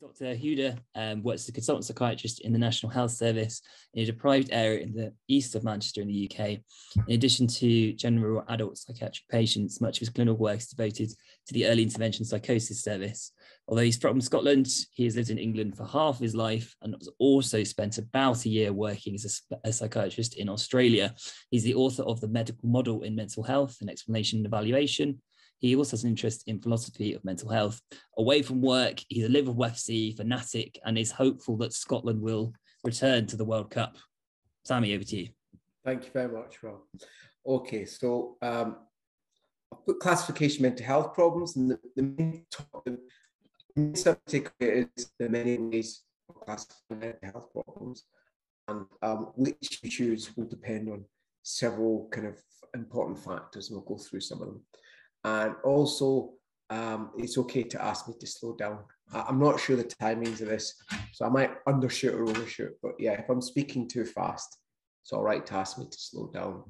Dr. Huda um, works as a consultant psychiatrist in the National Health Service in a deprived area in the east of Manchester in the UK. In addition to general adult psychiatric patients, much of his clinical work is devoted to the early intervention psychosis service. Although he's from Scotland, he has lived in England for half his life and has also spent about a year working as a, a psychiatrist in Australia. He's the author of The Medical Model in Mental Health, an explanation and evaluation, he also has an interest in philosophy of mental health. Away from work, he's a Liverpool FC fanatic and is hopeful that Scotland will return to the World Cup. Samei, over to you. Thank you very much, Rob. Okay, so um, I'll put classification mental health problems, and the, the main topic, is the many ways of classifying mental health problems, and um, which you choose will depend on several kind of important factors, and we'll go through some of them. And also, um, it's okay to ask me to slow down. I'm not sure the timings of this, so I might undershoot or overshoot. But yeah, if I'm speaking too fast, it's all right to ask me to slow down.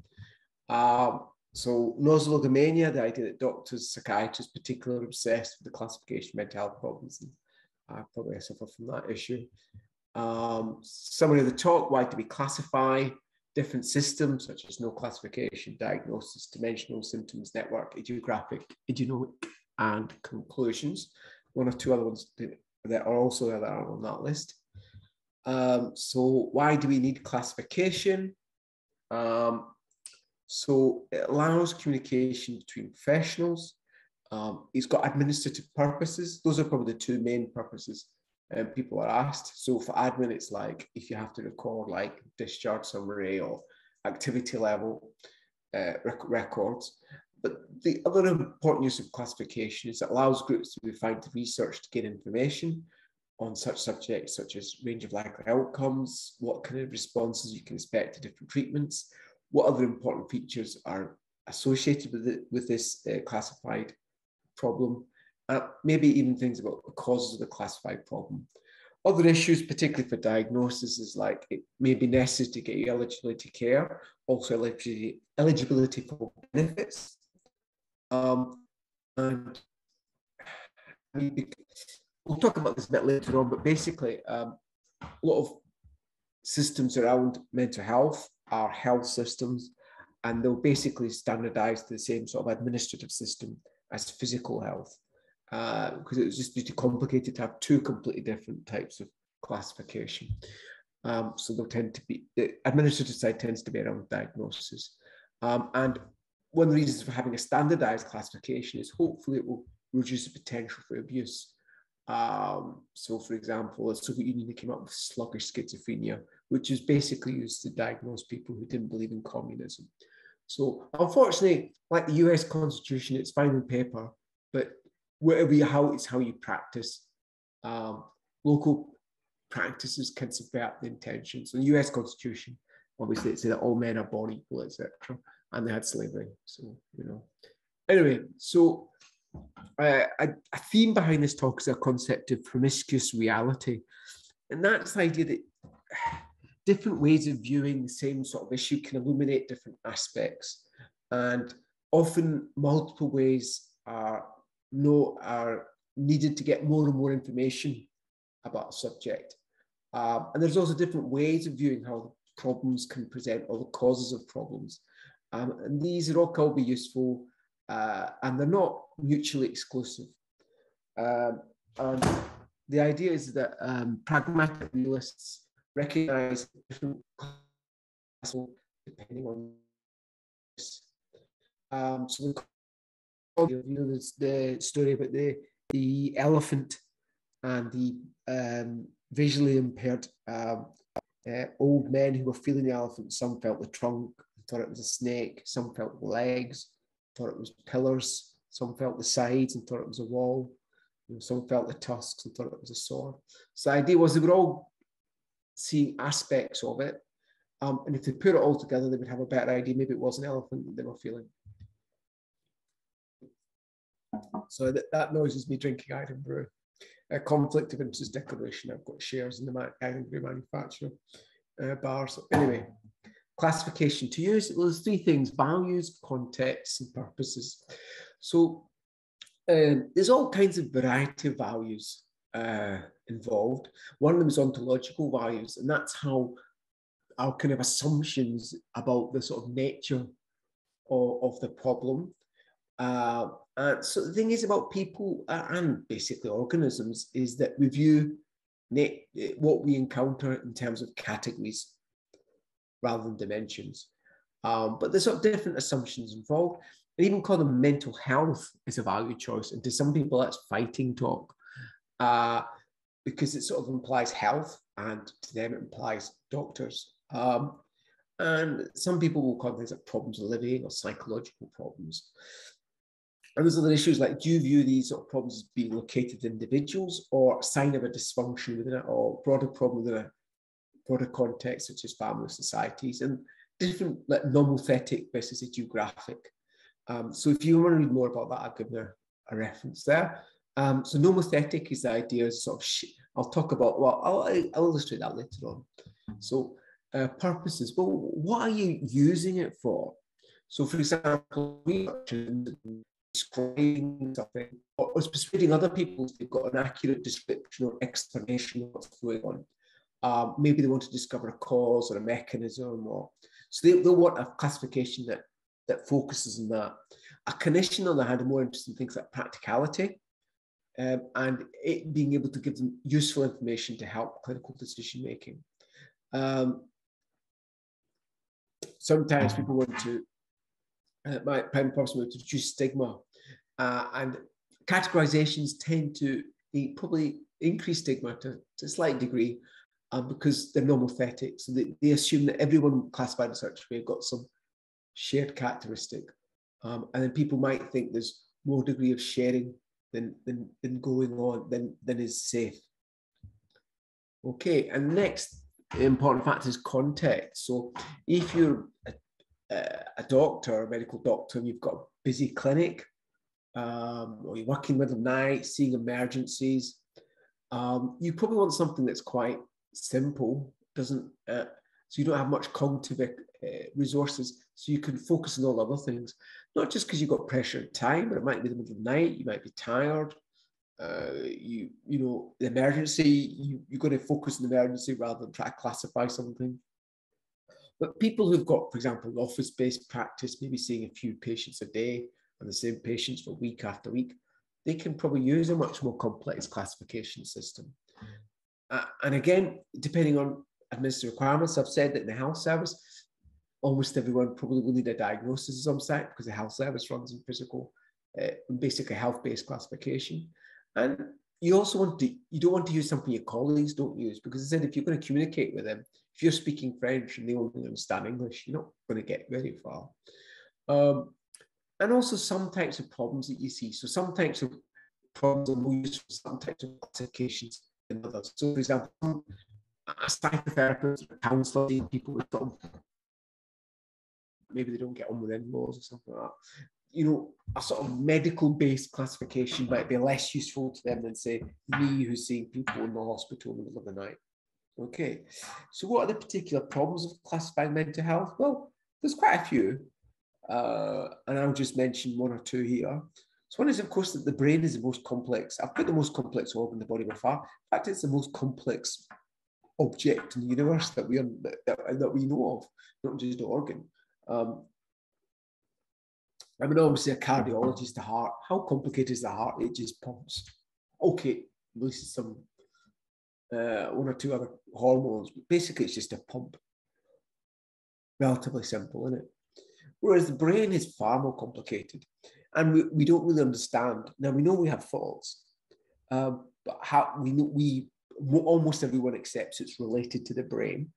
Um, so nosologomania, the idea that doctors, psychiatrists, particularly obsessed with the classification of mental health problems, and I probably suffer from that issue. Um, summary of the talk: Why do we classify? Different systems such as no classification, diagnosis, dimensional symptoms network, idiographic, idionomic, and conclusions. One or two other ones that are also there on that list. Um, so why do we need classification? Um, so it allows communication between professionals. Um, it's got administrative purposes. Those are probably the two main purposes um, people are asked. So for admin, it's like if you have to record like discharge summary or activity level uh, rec- records. But the other important use of classification is it allows groups to refine the research to gain information on such subjects such as range of likely outcomes, what kind of responses you can expect to different treatments, what other important features are associated with, it, with this uh, classified problem, uh, maybe even things about the causes of the classified problem. Other issues, particularly for diagnosis, is like it may be necessary to get you eligibility to care, also eligibility, eligibility for benefits. Um, and we'll talk about this a bit later on, but basically, um, a lot of systems around mental health are health systems, and they'll basically standardize the same sort of administrative system as physical health because uh, it was just too complicated to have two completely different types of classification. Um, so they'll tend to be, the administrative side tends to be around diagnosis. Um, and one of the reasons for having a standardized classification is hopefully it will reduce the potential for abuse. Um, so, for example, the Soviet Union came up with sluggish schizophrenia, which is basically used to diagnose people who didn't believe in communism. So, unfortunately, like the US Constitution, it's fine on paper, but whatever you, how it's how you practice. Um, local practices can subvert the intentions. So the U.S. Constitution, obviously, it said that all men are born equal, etc., and they had slavery. So you know. Anyway, so uh, a, a theme behind this talk is a concept of promiscuous reality, and that's the idea that different ways of viewing the same sort of issue can illuminate different aspects, and often multiple ways are know are needed to get more and more information about a subject. Um, and there's also different ways of viewing how problems can present or the causes of problems. Um, and these are all can be useful uh, and they're not mutually exclusive. Um, and the idea is that um, pragmatic realists recognize different depending on this. Um, so the you know the, story about the the elephant and the um, visually impaired um, uh, old men who were feeling the elephant. Some felt the trunk, thought it was a snake. Some felt the legs, thought it was pillars. Some felt the sides and thought it was a wall. Some felt the tusks and thought it was a sword. So the idea was they were all seeing aspects of it. Um, and if they put it all together, they would have a better idea. Maybe it was an elephant that they were feeling. So that, that noise is me drinking Irn-Bru. A conflict of interest declaration. I've got shares in the Irn-Bru manufacturer uh, Barr. So anyway, classification to use. Well, there's three things, values, contexts, and purposes. So um, there's all kinds of variety of values uh, involved. One of them is ontological values, and that's how our kind of assumptions about the sort of nature of, of the problem. Uh, and so the thing is about people uh, and basically organisms is that we view what we encounter in terms of categories rather than dimensions. Um, but there's sort of different assumptions involved. And even call them mental health is a value choice. And to some people, that's fighting talk uh, because it sort of implies health, and to them, it implies doctors. Um, and some people will call things like problems of living or psychological problems. And there's other issues like do you view these sort of problems as being located in individuals or a sign of a dysfunction within it or broader problem within a broader context, such as family societies and different like nomothetic versus idiographic. Um, so if you want to read more about that, I'll give you a, a reference there. Um, so nomothetic is the idea of sort of, I'll talk about, well, I'll, I'll illustrate that later on. So uh, purposes, well, what are you using it for? So for example, describing something or persuading other people they've got an accurate description or explanation of what's going on. Um, maybe they want to discover a cause or a mechanism, or so they, they'll want a classification that that focuses on that. A clinician, on the other hand, are more interested in things like practicality um, and it being able to give them useful information to help clinical decision making. Um, sometimes people want to, uh, my prime want to reduce stigma, uh, and categorizations tend to probably increase stigma to, to a slight degree um, because they're nomothetic. So they, they assume that everyone classified in a certain way got some shared characteristic. Um, and then people might think there's more degree of sharing than, than, than going on, than, than is safe. Okay, and next important factor is context. So if you're a, a doctor, a medical doctor, and you've got a busy clinic, um, or you're working with them night, seeing emergencies, um, you probably want something that's quite simple, doesn't uh, so you don't have much cognitive uh, resources, so you can focus on all other things. Not just because you've got pressure of time, but it might be the middle of the night, you might be tired. Uh, you you know the emergency you you're going to focus on the emergency rather than try to classify something but people who've got for example office-based practice maybe seeing a few patients a day and the same patients for week after week they can probably use a much more complex classification system uh, and again depending on administrative requirements. I've said that in the health service, almost everyone probably will need a diagnosis of some sort because the health service runs in physical, uh, basically health-based classification. And you also want to, you don't want to use something your colleagues don't use because I said if you're going to communicate with them, if you're speaking French and they only understand English, you're not going to get very far. Um, and also some types of problems that you see. So some types of problems are more useful, some types of classifications than others. So for example, a psychotherapist or a counsellor people with sort maybe they don't get on with in-laws or something like that. You know, a sort of medical-based classification might be less useful to them than say me who's seeing people in the hospital in the middle of the night. Okay, so what are the particular problems of classifying mental health? Well, there's quite a few, uh, and I'll just mention one or two here. So one is, of course, that the brain is the most complex. I've put the most complex organ in the body by far. In fact, it's the most complex object in the universe that we that, that we know of, not just an organ. Um, I mean, obviously, a cardiologist, the heart. How complicated is the heart? It just pumps. Okay, releases some uh, one or two other hormones, basically, it's just a pump. Relatively simple, isn't it? Whereas the brain is far more complicated, and we, we don't really understand. Now we know we have thoughts, um, but how we we almost everyone accepts it's related to the brain.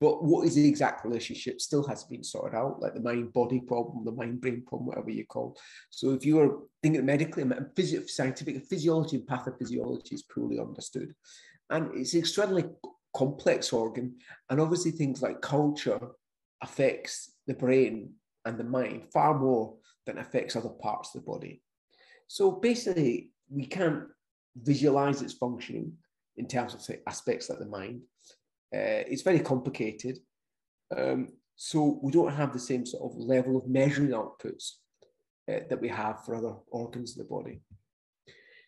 But what is the exact relationship still has been sorted out, like the mind body problem, the mind brain problem, whatever you call. So if you are thinking medically, physio- scientific physiology and pathophysiology is poorly understood. And it's an extremely complex organ. And obviously, things like culture affects the brain and the mind far more than affects other parts of the body. So basically, we can't visualize its functioning in terms of aspects like the mind. Uh, it's very complicated. Um, so we don't have the same sort of level of measuring outputs uh, that we have for other organs in the body.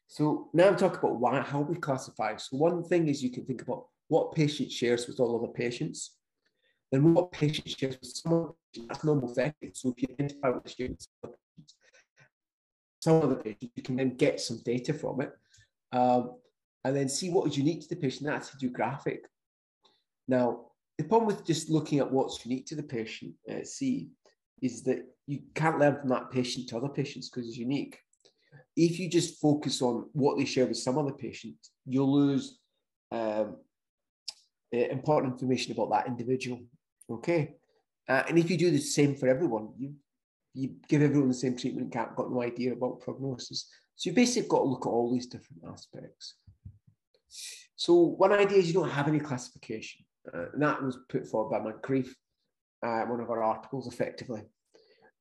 So now I'm talking about why, how we classify. So one thing is you can think about what patient shares with all other patients, then what patient shares with some that's nomothetic. So if you identify with the students, some other patients, you can then get some data from it, um, and then see what is unique to the patient. That's idiographic. Now, the problem with just looking at what's unique to the patient, uh, see, is that you can't learn from that patient to other patients because it's unique. If you just focus on what they share with some other patient, you'll lose um, uh, important information about that individual. Okay, uh, and if you do the same for everyone, you you give everyone the same treatment and can't got no idea about prognosis. So you basically got to look at all these different aspects. So one idea is you don't have any classification. Uh, and that was put forward by Moncrieff, uh, one of our articles, effectively.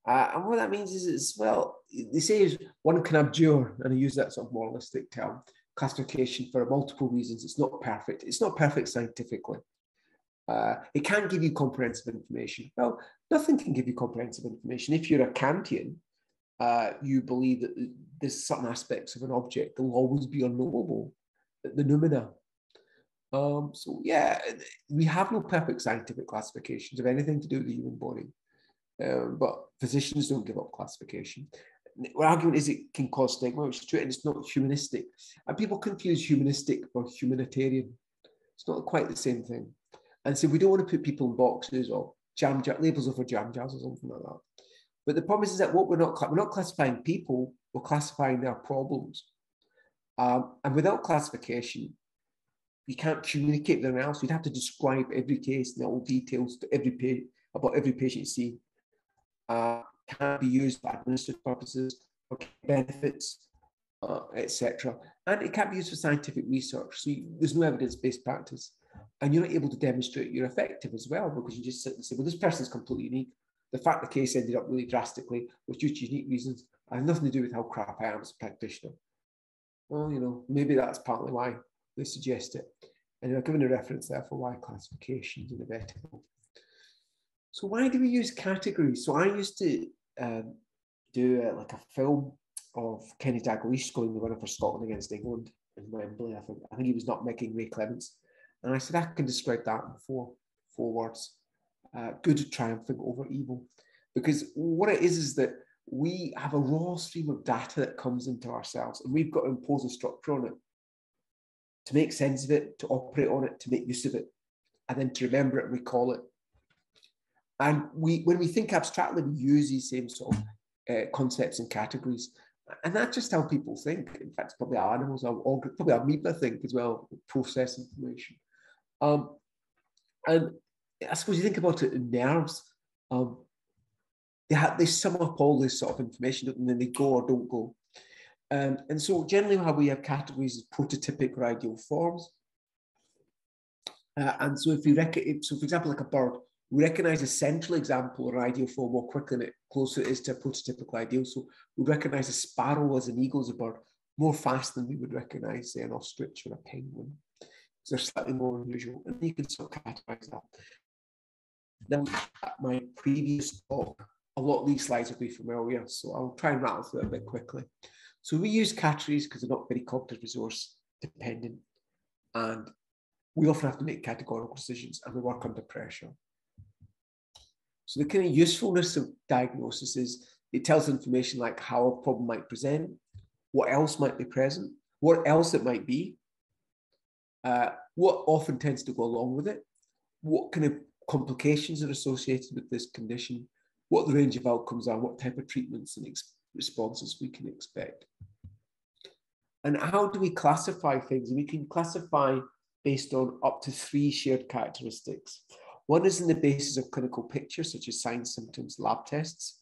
Uh, and what that means is, is well, they say one can abjure, and I use that sort of moralistic term, classification for multiple reasons. It's not perfect. It's not perfect scientifically. Uh, it can give you comprehensive information. Well, nothing can give you comprehensive information. If you're a Kantian, uh, you believe that there's certain aspects of an object that will always be unknowable, the noumena. Um, so yeah, we have no perfect scientific classifications of anything to do with the human body. Um, but physicians don't give up classification. Our argument is it can cause stigma, which is true, and it's not humanistic. And people confuse humanistic for humanitarian. It's not quite the same thing. And so we don't want to put people in boxes or jam, jam labels over jam jars or something like that. But the problem is, is that what we're not we're not classifying people, we're classifying their problems. Um, and without classification, you can't communicate with anyone else. You'd have to describe every case in all details to every page about every patient you see. Uh, can't be used for administrative purposes or benefits, uh, etc. And it can't be used for scientific research. So you, there's no evidence-based practice and you're not able to demonstrate you're effective as well because you just sit and say, well, this person's completely unique. The fact the case ended up really drastically was due to unique reasons. I have nothing to do with how crap I am as a practitioner. Well, you know, maybe that's partly why they suggest it. And I've given a reference there for why classifications in the inevitable. So why do we use categories? So I used to um, do uh, like a film of Kenny Dalglish scoring the winner for Scotland against England in Wembley. I think I think he was nutmegging Ray Clemence. And I said, I can describe that in four, four words uh, good triumphing over evil. Because what it is is that we have a raw stream of data that comes into ourselves, and we've got to impose a structure on it to make sense of it, to operate on it, to make use of it, and then to remember it and recall it. And we, when we think abstractly, we use these same sort of uh, concepts and categories. And that's just how people think. In fact, probably our animals, our, probably our amoeba think as well, process information. Um, and I suppose you think about it in nerves, um, they, have, they sum up all this sort of information and then they go or don't go. Um, and so generally how we have categories is prototypic or ideal forms. Uh, and so if we recognize, so for example, like a bird, we recognize a central example or ideal form more quickly than it closer it is to a prototypical ideal. So we recognize a sparrow as an eagle as a bird more fast than we would recognize say, an ostrich or a penguin So they're slightly more unusual, and you can sort of categorize that. Now, my previous talk, a lot of these slides will be familiar, so I'll try and rattle through it a bit quickly. So we use categories because they're not very cognitive resource dependent, and we often have to make categorical decisions, and we work under pressure. So the kind of usefulness of diagnosis is it tells information like how a problem might present, what else might be present, what else it might be, uh, what often tends to go along with it, what kind of complications are associated with this condition, what the range of outcomes are, what type of treatments and responses we can expect. And how do we classify things? We can classify based on up to three shared characteristics. One is in the basis of clinical pictures, such as signs, symptoms, lab tests.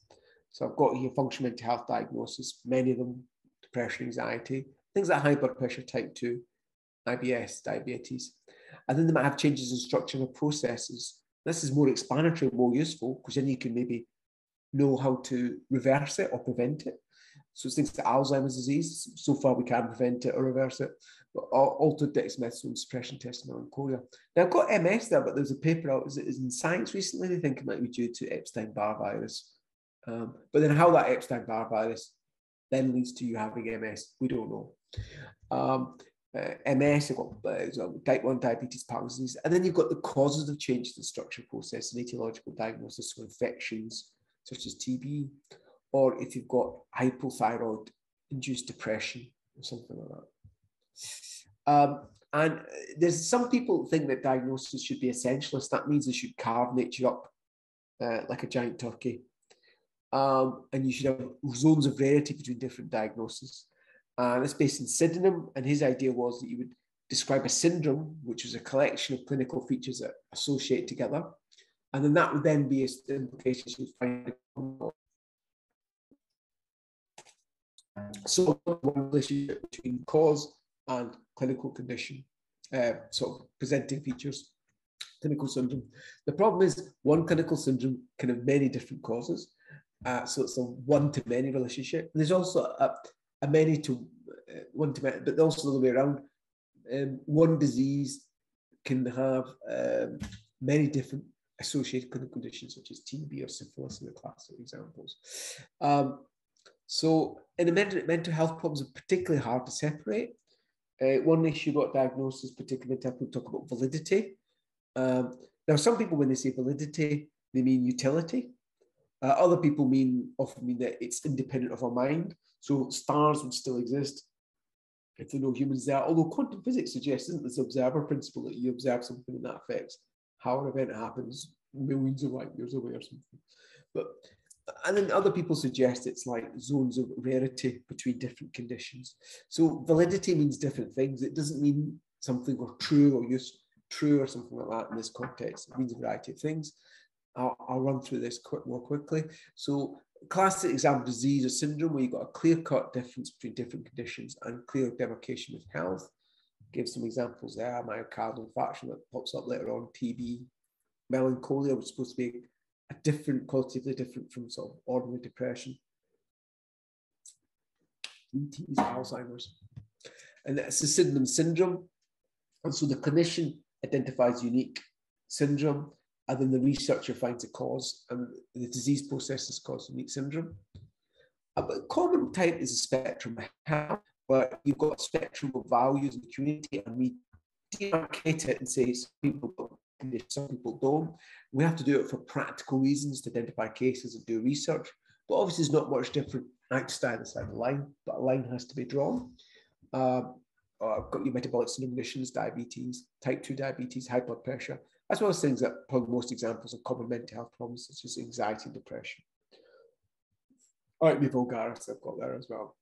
So I've got here functional mental health diagnosis, many of them depression, anxiety, things like high blood pressure type 2, IBS, diabetes. And then they might have changes in structure of processes. This is more explanatory, more useful, because then you can maybe know how to reverse it or prevent it. So it's things like Alzheimer's disease. So far, we can't prevent it or reverse it. But altered dexamethasone suppression test in melancholia. Now, I've got MS there, but there's a paper out, is it is in Science recently? They think it might be due to Epstein Barr virus. Um, but then how that Epstein Barr virus then leads to you having MS. We don't know. Um, uh, MS, got uh, type 1 diabetes, Parkinson's, and then you've got the causes of change to the structure process and etiological diagnosis, so infections such as TB, or if you've got hypothyroid induced depression or something like that. Um, and there's some people think that diagnosis should be essentialist. That means they should carve nature up uh, like a giant turkey. Um, and you should have zones of rarity between different diagnoses. And it's based in Sydenham. And his idea was that you would describe a syndrome, which is a collection of clinical features that associate together. And then that would then be a implication you find. So one relationship between cause and clinical condition, uh, sort of presenting features, clinical syndrome. The problem is one clinical syndrome can have many different causes. Uh, so it's a one-to-many relationship. There's also a, a many to uh, one-to-many, but also the other way around. Um, one disease can have um, many different associated clinical conditions, such as TB or syphilis in the class of examples. Um, so in the mental, mental health problems are particularly hard to separate. Uh, one issue got diagnosis, particularly when people talk about validity. Um, now, some people, when they say validity, they mean utility. Uh, other people mean often mean that it's independent of our mind. So stars would still exist if there are no humans there. Although quantum physics suggests, isn't this observer principle that you observe something and that affects how an event happens millions of light years away or something. But and then other people suggest it's like zones of rarity between different conditions. So validity means different things. It doesn't mean something or true or use true or something like that in this context. It means a variety of things. I'll, I'll run through this quick, more quickly. So classic example disease or syndrome where you've got a clear-cut difference between different conditions and clear demarcation with health. Give some examples there, myocardial infarction that pops up later on, TB, melancholia, which is supposed to be a different, qualitatively different from sort of ordinary depression. ET is Alzheimer's. And that's the Sydenham syndrome. And so the clinician identifies unique syndrome, and then the researcher finds a cause, and the disease process is caused unique syndrome. But common type is a spectrum, where you've got a spectrum of values in the community, and we demarcate it and say some people some people don't. We have to do it for practical reasons to identify cases and do research. But obviously, it's not much different either either side of the line, but a line has to be drawn. Um, I've got your metabolic syndrome conditions, diabetes, type 2 diabetes, high blood pressure, as well as things that probably most examples of common mental health problems, such as anxiety and depression. All right, my vulgaris I've got there as well.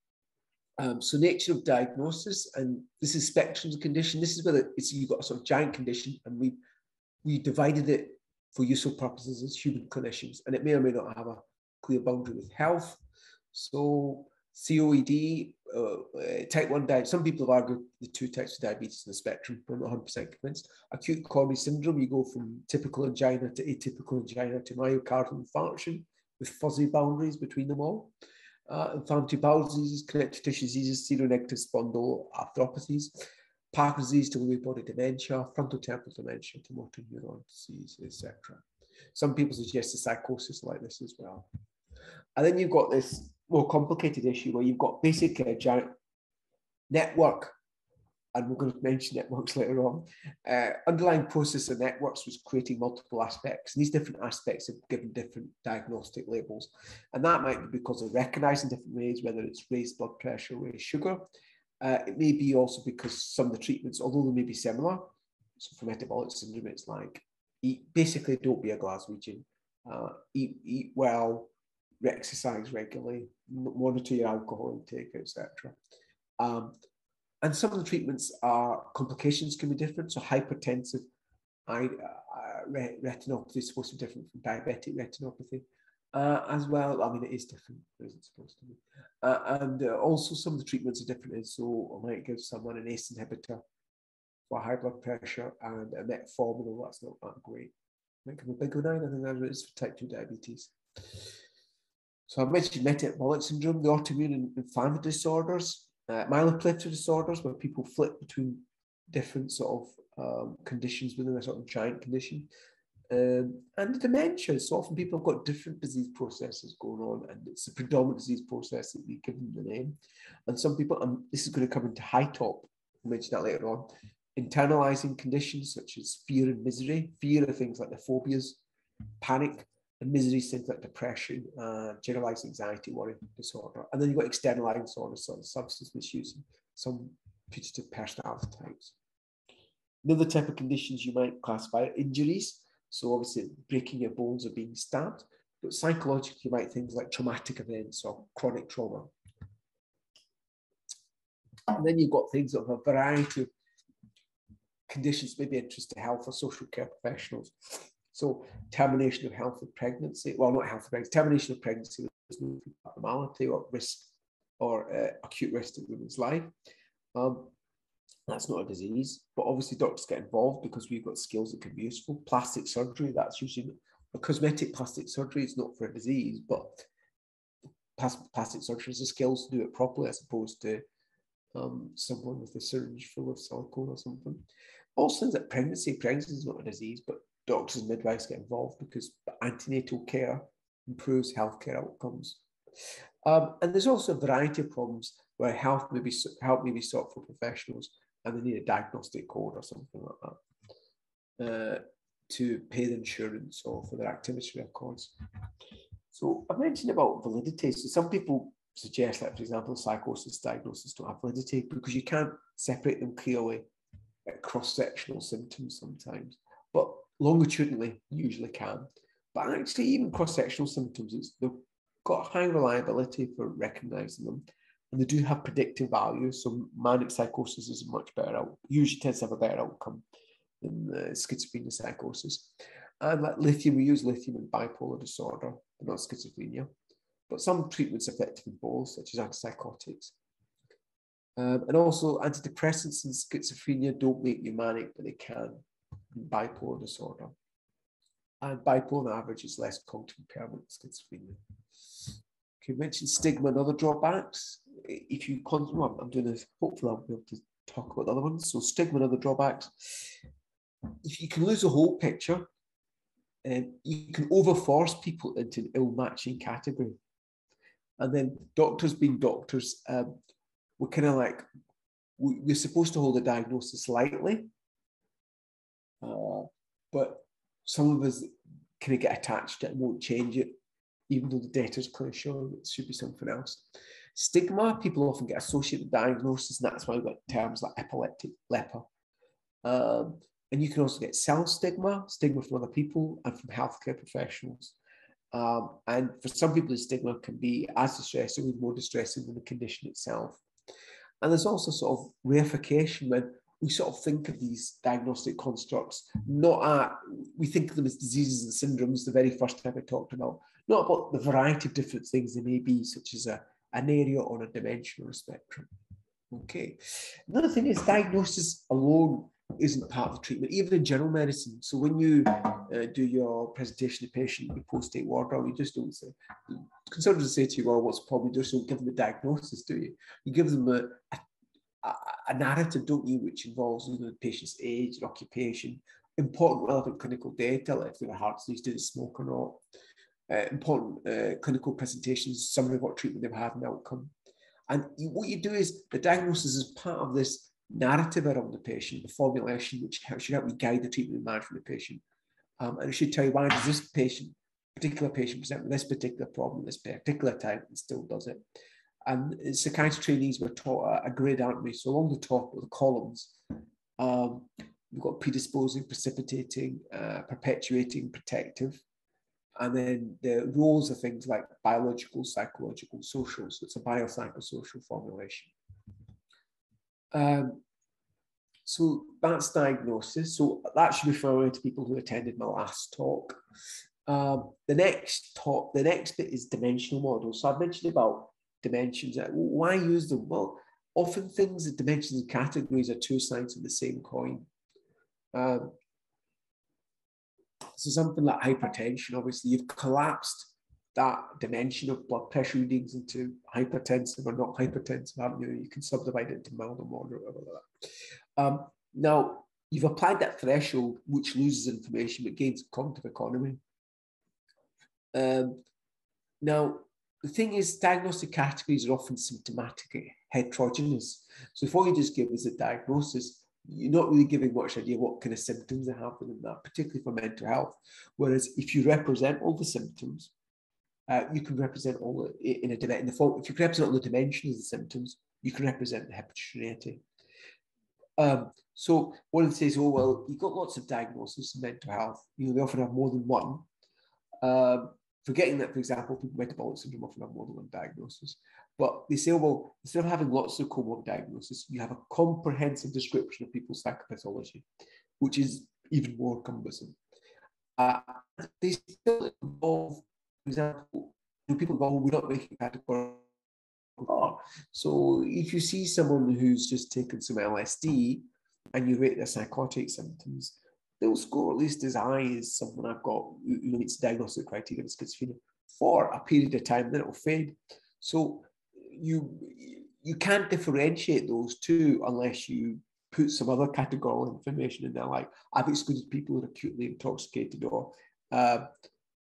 Um, so nature of diagnosis, and this is spectrum condition. This is where it's you've got a sort of giant condition, and we we divided it for useful purposes as human clinicians, and it may or may not have a clear boundary with health. So COPD, uh, type 1 diabetes, some people have argued the two types of diabetes in the spectrum, I'm not 100% convinced. Acute coronary syndrome, you go from typical angina to atypical angina to myocardial infarction with fuzzy boundaries between them all. Uh, inflammatory bowel diseases, connective tissue diseases, seronegative spondyloarthropathies, Parkinson's disease to Lewy body dementia, frontotemporal dementia to motor neuron disease, etc. Some people suggest a psychosis like this as well. And then you've got this more complicated issue where you've got basically a giant network, and we're going to mention networks later on. Uh, underlying process of networks was creating multiple aspects, and these different aspects have given different diagnostic labels. And that might be because of recognizing different ways, whether it's raised blood pressure, raised sugar, uh, it may be also because some of the treatments, although they may be similar, so for metabolic syndrome, it's like eat basically don't be a Glaswegian, uh, eat eat well, exercise regularly, monitor your alcohol intake, etc. Um, and some of the treatments are complications can be different. So hypertensive uh, retinopathy is supposed to be different from diabetic retinopathy uh, as well. I mean, it is different, isn't supposed to be. Uh, and uh, also some of the treatments are different. So I might give someone an ACE inhibitor for high blood pressure and a metformin, that's not that great. Might give a big one, I think that is for type 2 diabetes. So I mentioned metabolic syndrome, the autoimmune and inflammatory disorders, uh, myeloproliferative disorders, where people flip between different sort of um, conditions within a sort of giant condition Um, and dementia, so often people have got different disease processes going on, and it's a predominant disease process that we give them the name. And some people, and this is going to come into HiTOP, I'll mention that later on, internalizing conditions such as fear and misery. Fear of things like the phobias, panic, and misery things like depression, uh, generalized anxiety, worry disorder. And then you've got externalizing disorders, of substance misuse, some putative personality types. Another type of conditions you might classify are injuries. So obviously breaking your bones or being stabbed, but psychologically you might things like traumatic events or chronic trauma. And then you've got things of a variety of conditions maybe interest to health or social care professionals. So termination of health of pregnancy, well, not health of pregnancy, termination of pregnancy with no abnormality or risk or uh, acute risk to women's life. Um, that's not a disease, but obviously doctors get involved because we've got skills that can be useful. Plastic surgery, that's usually a cosmetic plastic surgery is not for a disease, but plastic surgery is the skills to do it properly as opposed to um, someone with a syringe full of silicone or something. Also, like pregnancy, pregnancy is not a disease, but doctors and midwives get involved because antenatal care improves healthcare outcomes. Um, and there's also a variety of problems where health may be, help may be sought for professionals and they need a diagnostic code or something like that uh, to pay the insurance or for their activity records. So I mentioned about validity. So some people suggest that, for example, psychosis diagnosis don't have validity because you can't separate them clearly at cross-sectional symptoms sometimes, but longitudinally usually can. But actually, even cross-sectional symptoms, they've got high reliability for recognizing them and they do have predictive value. So manic psychosis is much better usually tends to have a better outcome than the schizophrenia psychosis. And like lithium, we use lithium in bipolar disorder, but not schizophrenia. But some treatments effective in both, such as antipsychotics. Um, and also antidepressants in schizophrenia don't make you manic, but they can bipolar disorder. And bipolar average is less impairment than schizophrenia. Okay, mentioned stigma and other drawbacks if you well, I'm doing this, hopefully I'll be able to talk about the other ones. So stigma and other drawbacks. If you can lose the whole picture, um, you can overforce people into an ill matching category. And then doctors being doctors, um, we're kind of like, we, we're supposed to hold a diagnosis lightly, uh, but some of us kind of get attached it and won't change it, even though the data is clearly showing it should be something else. Stigma, people often get associated with diagnosis, and that's why we've got terms like epileptic leper. Um, and you can also get self stigma, stigma from other people and from healthcare professionals. Um, and for some people, the stigma can be as distressing or more distressing than the condition itself. And there's also sort of reification when we sort of think of these diagnostic constructs, not at, we think of them as diseases and syndromes, the very first time I talked about, not about the variety of different things they may be, such as a an area on a dimensional spectrum. Okay. Another thing is diagnosis alone isn't part of the treatment, even in general medicine. So when you uh, do your presentation to patient, you post-take ward round, you just don't say, consultants say to you, well, what's the problem? You just don't give them a diagnosis, do you? You give them a, a, a narrative, don't you, which involves you know, the patient's age, occupation, important relevant clinical data, like if they're heart disease, do they smoke or not? uh, important uh, clinical presentations, summary of what treatment they've had and outcome. And you, what you do is the diagnosis is part of this narrative around the patient, the formulation, which should help you guide the treatment and management of the patient. Um, and it should tell you why does this patient, particular patient present with this particular problem at this particular time and still does it. And psychiatry trainees were taught a, grid, aren't we? So along the top of the columns, um, we've got predisposing, precipitating, uh, perpetuating, protective. And then the rules are things like biological, psychological, social. So it's a biopsychosocial formulation. Um, so that's diagnosis. So that should be familiar to people who attended my last talk. Um, the next talk, the next bit is dimensional models. So I've mentioned about dimensions. Why use them? Well, often things, the dimensions and categories are two sides of the same coin. Um, so something like hypertension, obviously, you've collapsed that dimension of blood pressure readings into hypertensive or not hypertensive, haven't you? You can subdivide it into mild or moderate or whatever. Um, now, you've applied that threshold, which loses information but gains cognitive economy. Um, now, the thing is, diagnostic categories are often symptomatic, heterogeneous. So if all you just give is a diagnosis, you're not really giving much idea what kind of symptoms have within that, particularly for mental health. Whereas if you represent all the symptoms, uh, you can represent all the, in a in the fault. If you can represent all the dimensions of the symptoms, you can represent the heterogeneity. Um, so one of them says, oh well, you've got lots of diagnoses in mental health. You know, they often have more than one. Um, forgetting that, for example, people with metabolic syndrome often have more than one diagnosis. But they say, well, instead of having lots of comorbid diagnoses, you have a comprehensive description of people's psychopathology, which is even more cumbersome. Uh, they still involve, for example, people go, we're not making categorical So if you see someone who's just taken some LSD and you rate their psychotic symptoms, they'll score at least as high as someone I've got who meets diagnostic criteria of schizophrenia for a period of time, then it'll fade. So you you can't differentiate those two unless you put some other categorical information in there, like I've excluded people who are acutely intoxicated, or uh,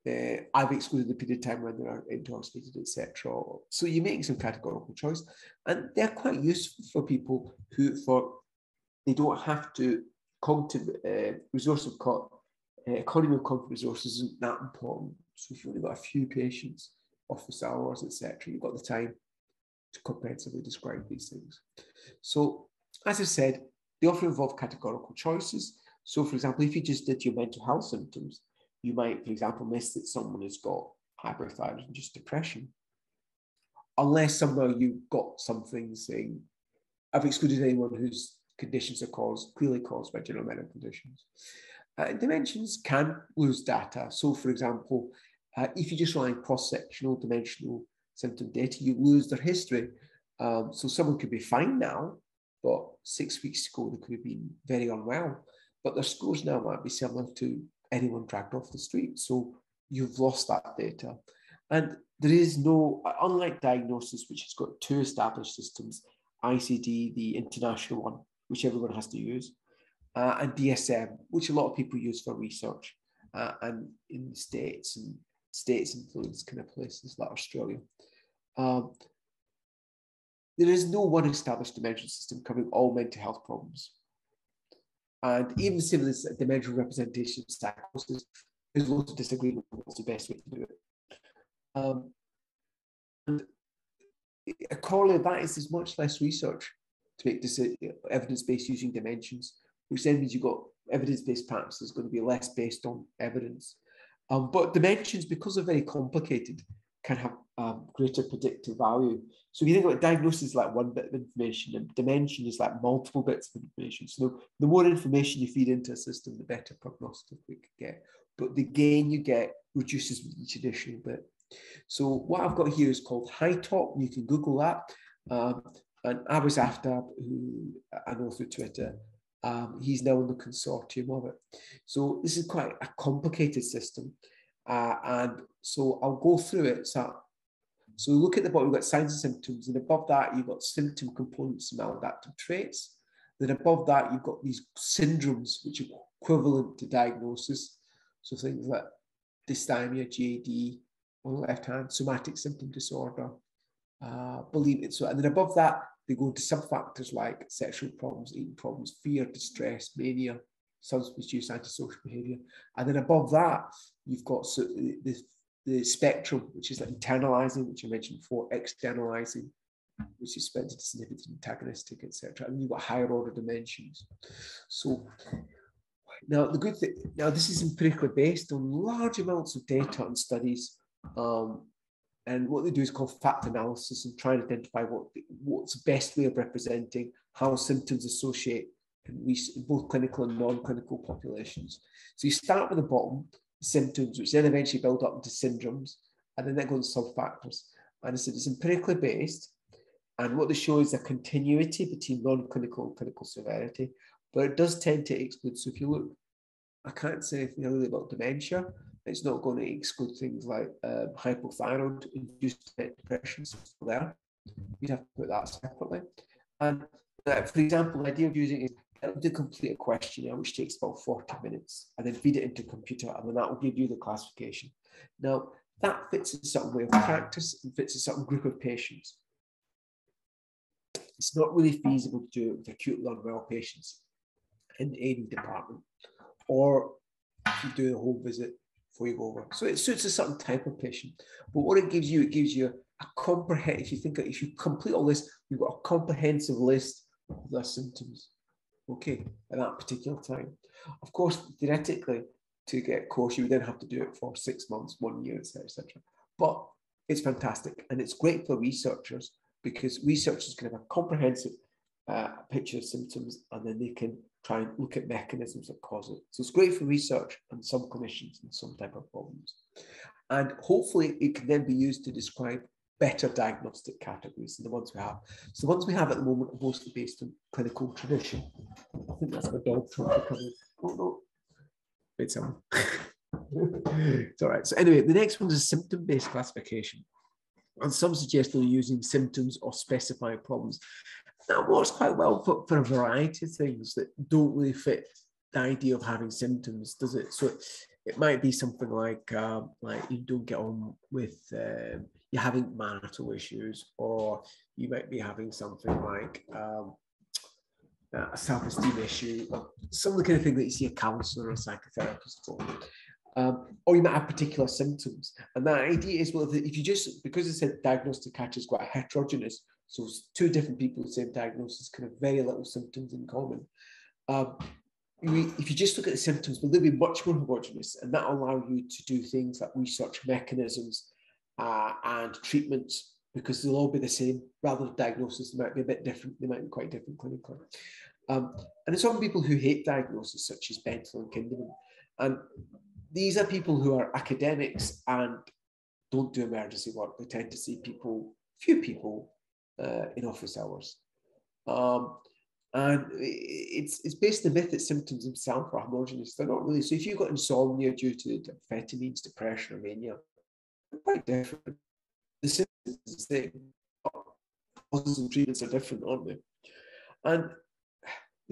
uh, I've excluded the period of time when they're intoxicated, etc. So you make some categorical choice, and they're quite useful for people who for they don't have to cognitive uh, resource of co- uh, economy of cognitive resources isn't that important. So if you've only got a few patients, office hours, etc., you've got the time to comprehensively describe these things. So as I said, they often involve categorical choices. So for example, if you just did your mental health symptoms, you might, for example, miss that someone has got hyperthyroid and just depression. Unless somehow you've got something saying, I've excluded anyone whose conditions are caused, clearly caused by general medical conditions. Uh, dimensions can lose data. So, for example, uh, if you just rely on cross-sectional dimensional symptom data, you lose their history. Um, so someone could be fine now, but six weeks ago they could have been very unwell. But their scores now might be similar to anyone dragged off the street. So you've lost that data. And there is no, unlike diagnosis, which has got two established systems, ICD, the international one, which everyone has to use, uh, and DSM, which a lot of people use for research, uh, and in the States and States influence kind of places like Australia. Um, there is no one established dimension system covering all mental health problems. And even of dimensional representation of there's lots of disagreement on what's the best way to do it. Um, and a corollary of that is there's much less research to make evidence-based using dimensions, which then means you've got evidence-based practice is going to be less based on evidence. Um, but dimensions, because they're very complicated, can have um, greater predictive value. So you think about diagnosis like one bit of information and dimension is like multiple bits of information. So the, more information you feed into a system, the better prognostic we can get. But the gain you get reduces with each additional bit. So what I've got here is called HiTOP. You can Google that. Um, and Awais Aftab, who I know through Twitter, um, he's now in the consortium of it. So this is quite a complicated system. Uh, and so I'll go through it. So, so look at the bottom, we've got signs and symptoms, and above that, you've got symptom components and maladaptive traits. Then above that, you've got these syndromes, which are equivalent to diagnosis. So things like dysthymia, GAD, on the left hand, somatic symptom disorder, uh, believe it. So, and then above that, they go into some factors like sexual problems, eating problems, fear, distress, mania, substance use, antisocial behavior. And then above that, you've got so the, the spectrum, which is like internalizing, which I mentioned before, externalizing, which is spent into significant antagonistic, etc. And you've got higher order dimensions. So now the good thing, now this is empirically based on large amounts of data and studies. Um, and what they do is called fact analysis and try and identify what what's the best way of representing how symptoms associate in both clinical and non-clinical populations. So you start with the bottom, symptoms, which then eventually build up into syndromes, and then that goes to subfactors. And so it's empirically based, and what they show is a continuity between non-clinical and clinical severity, but it does tend to exclude. So if you look, I can't say anything really about dementia. It's not going to exclude things like um, hypothyroid-induced depression there. You'd have to put that separately. And uh, for example, the idea of using it'll do complete a questionnaire, which takes about 40 minutes, and then feed it into a computer, and then that will give you the classification. Now, that fits a certain way of practice and fits a certain group of patients. It's not really feasible to do it with acutely unwell patients in the A&E department, or if you do the whole visit before you go over. So it suits a certain type of patient. But what it gives you, it gives you a comprehensive, if you think, if you complete all this, you've got a comprehensive list of their symptoms, okay, at that particular time. Of course, theoretically, to get course, you would then have to do it for six months, one year, etc., etc. But it's fantastic and it's great for researchers because researchers can have a comprehensive uh, picture of symptoms and then they can try and look at mechanisms that cause it. So it's great for research and some clinicians and some type of problems. And hopefully it can then be used to describe better diagnostic categories than the ones we have. So the ones we have at the moment are mostly based on clinical tradition. I think that's my dog trying in. Oh no, it's on. it's all right. So anyway, the next one is symptom-based classification. And some suggest they're using symptoms or specified problems. That works quite well for, for a variety of things that don't really fit the idea of having symptoms, does it? So it, it might be something like uh, like you don't get on with um, you're having marital issues, or you might be having something like um, a self-esteem issue, some of the kind of thing that you see a counsellor or a psychotherapist for. Um, or you might have particular symptoms. And that idea is well, if you just because it's a diagnostic catch is quite heterogeneous, so two different people with the same diagnosis can have very little symptoms in common. Um, if you just look at the symptoms, they'll be much more homogeneous, and that will allow you to do things like research mechanisms uh, and treatments because they'll all be the same rather than diagnosis. They might be a bit different. They might be quite different clinically. Um, and there's some people who hate diagnosis, such as Bentall and Kinderman. And these are people who are academics and don't do emergency work. They tend to see people, few people, uh, in office hours. Um, and it's, it's based on the myth that symptoms themselves are homogenous. They're not really. So if you've got insomnia due to amphetamines, depression, or mania, quite different. The symptoms are the same. Causes and treatments are different, aren't they? And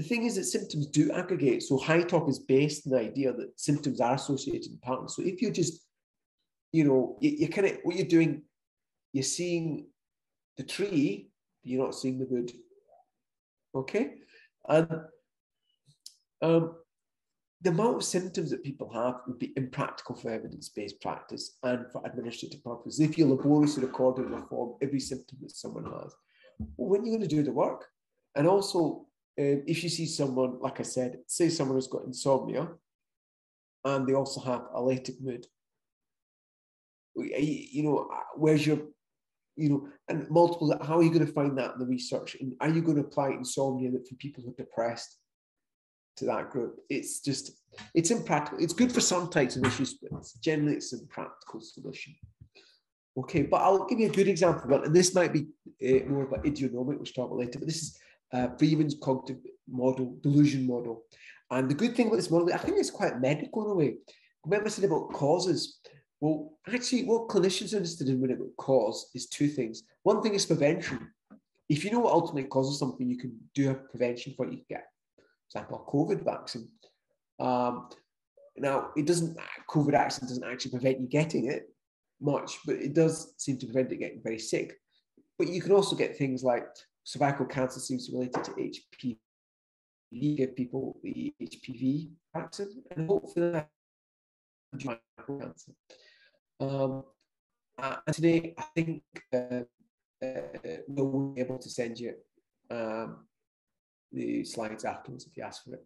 the thing is that symptoms do aggregate. So HiTOP is based on the idea that symptoms are associated in patterns. So if you just, you know, you, you kind of, what you're doing, you're seeing the tree, you're not seeing the wood. Okay? And um, the amount of symptoms that people have would be impractical for evidence-based practice and for administrative purposes. If you're laboriously record and reform every symptom that someone has, well, when are you going to do the work? And also, um, if you see someone, like I said, say someone who's got insomnia and they also have a latent mood, you know, where's your, you know, and multiple, how are you going to find that in the research? And are you going to apply insomnia for people who are depressed to that group? It's just, it's impractical. It's good for some types of issues, but it's generally it's a practical solution. Okay, but I'll give you a good example. And this might be uh, more about idionomic, which we'll talk about later, but this is uh, Freeman's cognitive model, delusion model. And the good thing about this model, I think it's quite medical in a way. Remember I said about causes? Well, actually, what clinicians are interested in when it about cause is two things. One thing is prevention. If you know what ultimately causes something, you can do a prevention for what you get. For example, a COVID vaccine. Um, now, it doesn't, COVID vaccine doesn't actually prevent you getting it much, but it does seem to prevent it getting very sick. But you can also get things like cervical cancer seems related to HPV, give people the HPV vaccine, and hopefully that cancer. Um, and today, I think uh, uh, we'll be able to send you um, the slides afterwards if you ask for it.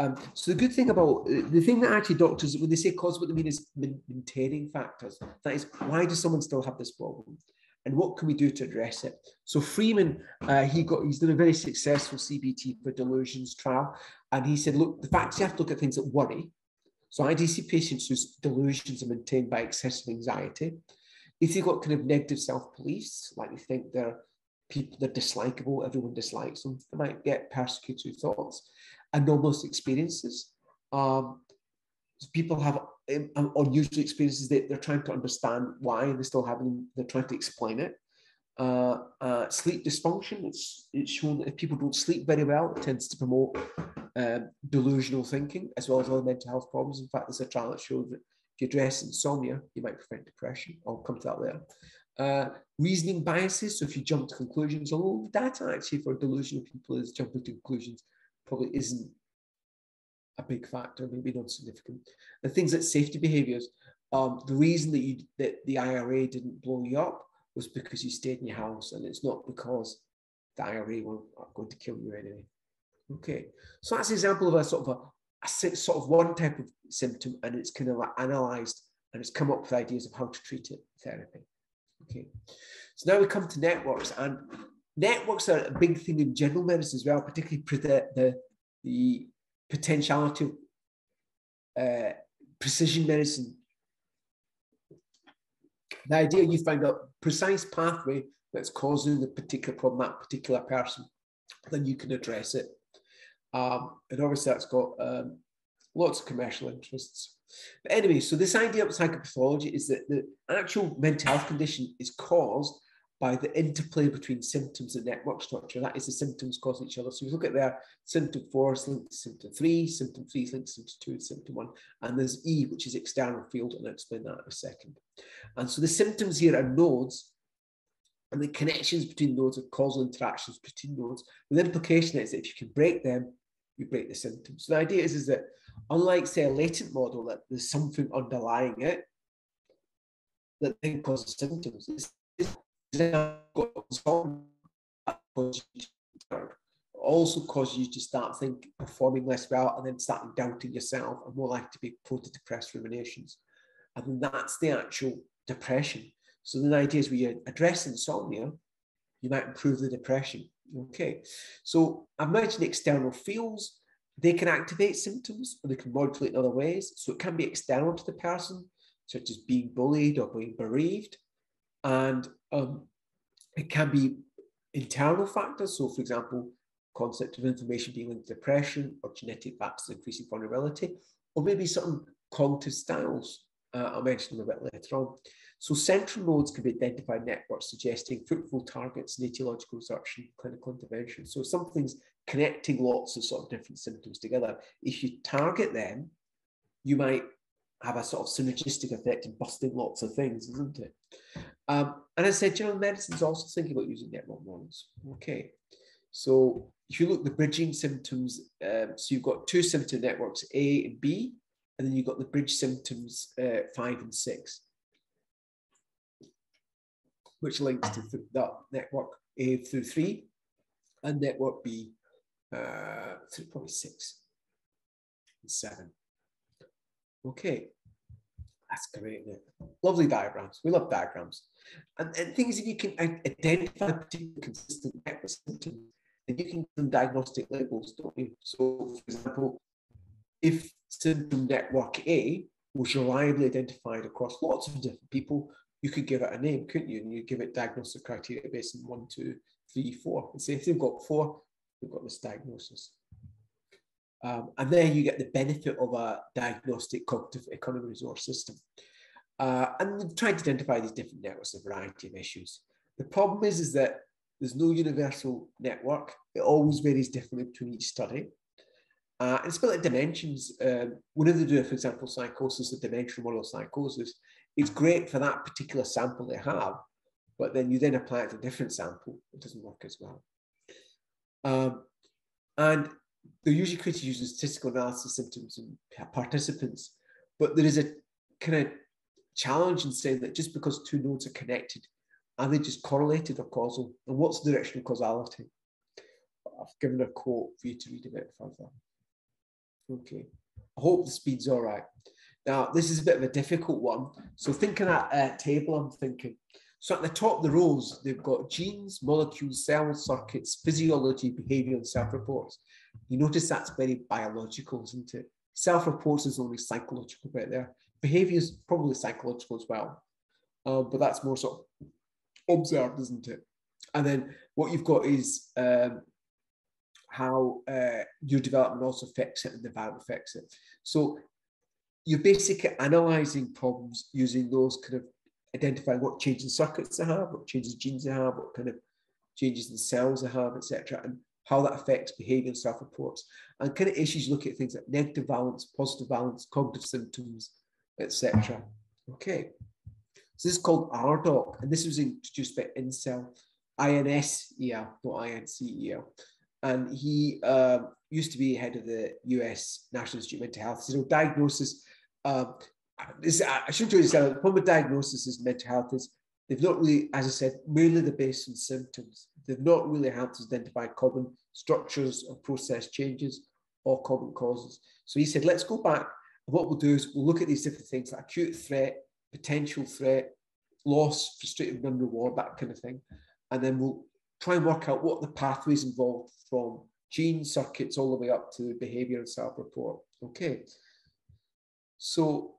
Um, so the good thing about the thing that actually doctors, when they say cause, what they mean is maintaining factors. That is, why does someone still have this problem? And what can we do to address it? So Freeman, uh, he got he's done a very successful CBT for delusions trial, and he said, look, the fact you have to look at things that worry. So IDC patients whose delusions are maintained by excessive anxiety, if you've got kind of negative self-beliefs, like you think they're people they're dislikable, everyone dislikes them, they might get persecutory thoughts, and anomalous experiences. Um, people have um, unusual experiences that they're trying to understand why and they're still having they're trying to explain it Uh, uh, sleep dysfunction, it's, it's shown that if people don't sleep very well, it tends to promote um, delusional thinking as well as other mental health problems. In fact, there's a trial that showed that if you address insomnia, you might prevent depression. I'll come to that later. Uh, reasoning biases, so if you jump to conclusions, although data actually for delusional people is jumping to conclusions probably isn't a big factor, maybe not significant. The things that safety behaviors. Um, the reason that you that the IRA didn't blow you up was because you stayed in your house, and it's not because the IRA were going to kill you anyway. Okay, so that's an example of a sort of a, a sort of one type of symptom, and it's kind of like analysed and it's come up with ideas of how to treat it therapy. Okay, so now we come to networks, and networks are a big thing in general medicine as well, particularly the, the potentiality uh, precision medicine the idea you find a precise pathway that's causing the particular problem, that particular person, then you can address it. Um, and obviously that's got um, lots of commercial interests. But anyway, so this idea of psychopathology is that the actual mental health condition is caused by the interplay between symptoms and network structure. That is, the symptoms cause each other. So you look at there, symptom four is linked to symptom three, symptom three is linked to symptom two, and symptom one. And there's E, which is external field, and I'll explain that in a second. And so the symptoms here are nodes, and the connections between nodes are causal interactions between nodes. The implication is that if you can break them, you break the symptoms. So the idea is, is that unlike, say, a latent model, that there's something underlying it that then causes symptoms, it's also causes you to start thinking, performing less well, and then start doubting yourself, and more likely to be prone to depressed ruminations. And that's the actual depression. So the idea is when you address insomnia, you might improve the depression. Okay, so I've mentioned external fields. They can activate symptoms or they can modulate in other ways. So it can be external to the person, such as being bullied or being bereaved. And um, it can be internal factors. So, for example, concept of inflammation being linked to depression or genetic factors increasing vulnerability, or maybe certain cognitive styles. Uh, I'll mention them a bit later on. So central nodes can be identified networks suggesting fruitful targets in etiological research and clinical intervention. So something's connecting lots of sort of different symptoms together. If you target them, you might have a sort of synergistic effect in busting lots of things, isn't it? Um, and I said, general medicine is also thinking about using network models. Okay, so if you look at the bridging symptoms, um, so you've got two symptom networks, A and B, and then you've got the bridge symptoms uh, five and six, which links to that network A through three, and network B uh, through probably six and seven. Okay, that's great. Lovely diagrams. We love diagrams. And, and things if you can identify particular consistent symptoms, then you can give them diagnostic labels, don't you? So, for example, if symptom network A was reliably identified across lots of different people, you could give it a name, couldn't you? And you give it diagnostic criteria based on one, two, three, four. And say if they've got four, they've got this diagnosis. Um, and then you get the benefit of a diagnostic cognitive economy resource system. Uh, and we try to identify these different networks, a variety of issues. The problem is, is that there's no universal network. It always varies differently between each study. Uh, it's a bit like dimensions. Um, whenever they do, for example, psychosis, the dimensional model of psychosis, it's great for that particular sample they have, but then you then apply it to a different sample, it doesn't work as well. Um, and they're usually created using statistical analysis symptoms in participants, but there is a kind of challenge and saying that just because two nodes are connected, are they just correlated or causal? And what's the direction of causality? I've given a quote for you to read a bit further. Okay, I hope the speed's all right. Now, this is a bit of a difficult one. So thinking at a uh, table, I'm thinking, so at the top of the rows, they've got genes, molecules, cells, circuits, physiology, behavior, and self-reports. You notice that's very biological, isn't it? Self-reports is only psychological bit there. Behavior is probably psychological as well, uh, but that's more sort of observed, isn't it? And then what you've got is um, how uh, your development also affects it and the environment affects it. So you're basically analyzing problems using those kind of identifying what changes in circuits they have, what changes genes they have, what kind of changes in cells they have, etc., and how that affects behavior and self-reports. And kind of issues look at things like negative valence, positive valence, cognitive symptoms, etc. Okay. So this is called RDoC, and this was introduced by Insel, I-N-S-E-L, not I-N-C-E-L. And he uh, used to be head of the US National Institute of Mental Health. So diagnosis, uh, this, I should tell you this, the problem with diagnosis is mental health is they've not really, as I said, merely the based on symptoms. They've not really helped us identify common structures or process changes or common causes. So he said, let's go back. What we'll do is we'll look at these different things like acute threat, potential threat, loss, frustrated non-reward, that kind of thing. And then we'll try and work out what the pathways involved from gene circuits all the way up to behavior and self-report. Okay. So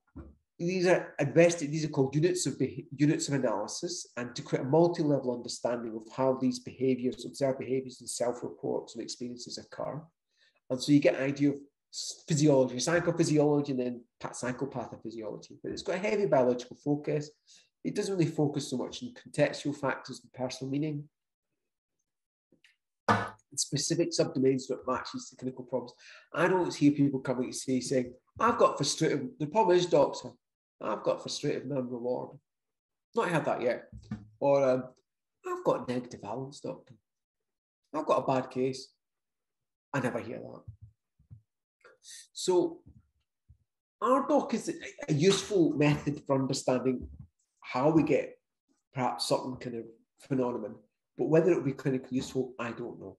these are invested, these are called units of units of analysis, and to create a multi-level understanding of how these behaviors, observed behaviors and self-reports and experiences occur. And so you get an idea of physiology, psychophysiology, and then psychopathophysiology. But it's got a heavy biological focus. It doesn't really focus so much on contextual factors and personal meaning. specific subdomains that matches the clinical problems. I don't hear people coming to say saying, I've got frustrated. The problem is, doctor, I've got frustrated non-reward. Not had that yet. Or um, I've got negative valence, doctor. I've got a bad case. I never hear that. So RDoC is a useful method for understanding how we get perhaps certain kind of phenomenon, but whether it will be clinically useful, I don't know.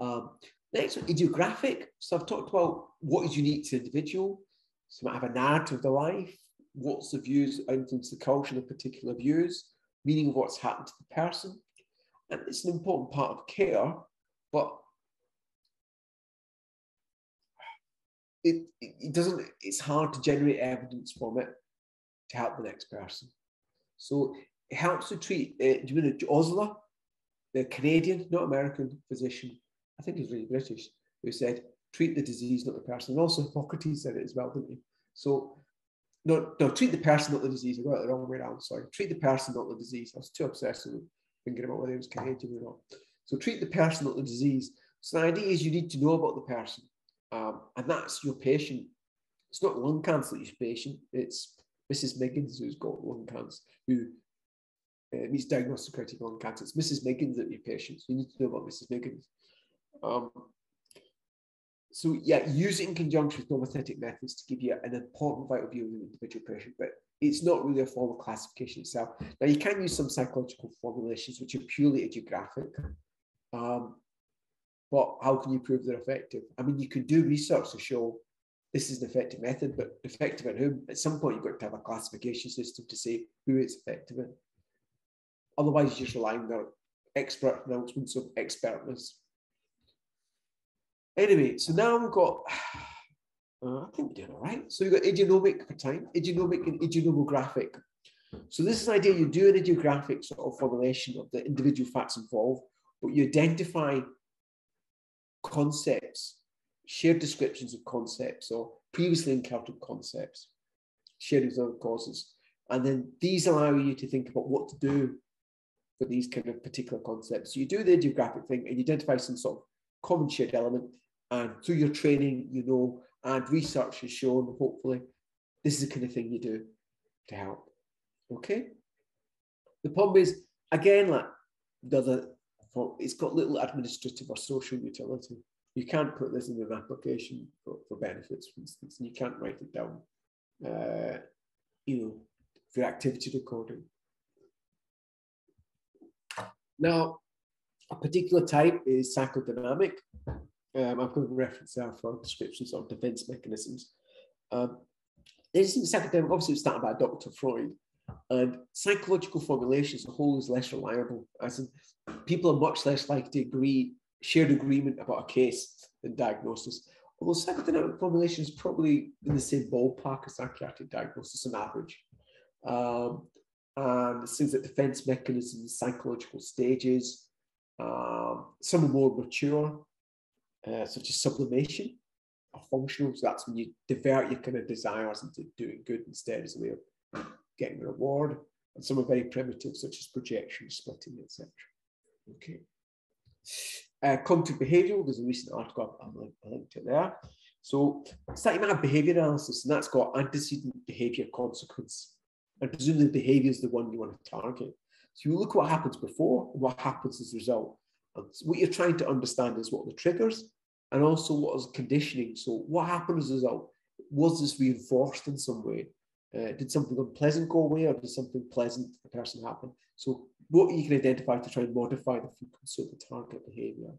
Um, next one, idiographic. So I've talked about what is unique to the individual. So might have a narrative of the life, what's the views influence the culture of particular views, meaning of what's happened to the person. And it's an important part of care, but it, it doesn't, it's hard to generate evidence from it to help the next person. So it helps to treat, uh, do you know Osler, the Canadian, not American physician, I think he's really British, who said, treat the disease, not the person. And also Hippocrates said it as well, didn't he? So no, no, treat the person, not the disease. I got it the wrong way around. Sorry. Treat the person, not the disease. I was too obsessed with thinking about whether he was Canadian or not. So treat the person, not the disease. So the idea is you need to know about the person. Um, and that's your patient. It's not lung cancer that's your patient. It's Mrs. Miggins who's got lung cancer, who uh, diagnostic criteria lung cancer. It's Mrs. Miggins that your patient. You need to know about Mrs. Miggins. Um, so yeah, use it in conjunction with nomothetic methods to give you an important vital view of the individual patient, but it's not really a formal classification itself. Now you can use some psychological formulations which are purely idiographic, um, but how can you prove they're effective? I mean, you can do research to show this is an effective method, but effective at whom? At some point, you've got to have a classification system to say who it's effective in. Otherwise, you're just relying on expert announcements of expertness Anyway, so now we've got, uh, I think we're doing all right. So you've got idionomic for time, idionomic and idionomographic. So this is the idea you do an idiographic sort of formulation of the individual facts involved, but you identify concepts, shared descriptions of concepts or previously encountered concepts, shared with other causes. And then these allow you to think about what to do for these kind of particular concepts. So you do the idiographic thing and you identify some sort of common shared element and through your training, you know, and research has shown, hopefully, this is the kind of thing you do to help. Okay. The problem is, again, like the other, it's got little administrative or social utility. You can't put this in an application for, for benefits, for instance, and you can't write it down, uh, you know, for activity recording. Now, a particular type is psychodynamic. Um, I've got a reference there for descriptions of defense mechanisms. Um, this is academic, obviously, it started by Dr. Freud, and psychological formulation as a whole is less reliable, as in people are much less likely to agree, shared agreement about a case than diagnosis. Although psychodynamic formulation is probably in the same ballpark as psychiatric diagnosis on average. Um, and things like defense mechanisms, psychological stages, um, some are more mature, uh, such as sublimation or functional. So that's when you divert your kind of desires into doing good instead as a way of getting a reward, and some are very primitive, such as projection, splitting, etc. Okay. Uh, cognitive behavioural, there's a recent article, I linked it there. So to have behaviour analysis, and that's got antecedent behaviour consequence. And presumably the behaviour is the one you want to target. So you look what happens before and what happens as a result. And what you're trying to understand is what the triggers and also what is conditioning. So what happened as a result? Was this reinforced in some way? Uh, did something unpleasant go away or did something pleasant for the person happen? So what you can identify to try and modify the frequency of the target behavior.